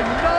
赢哦。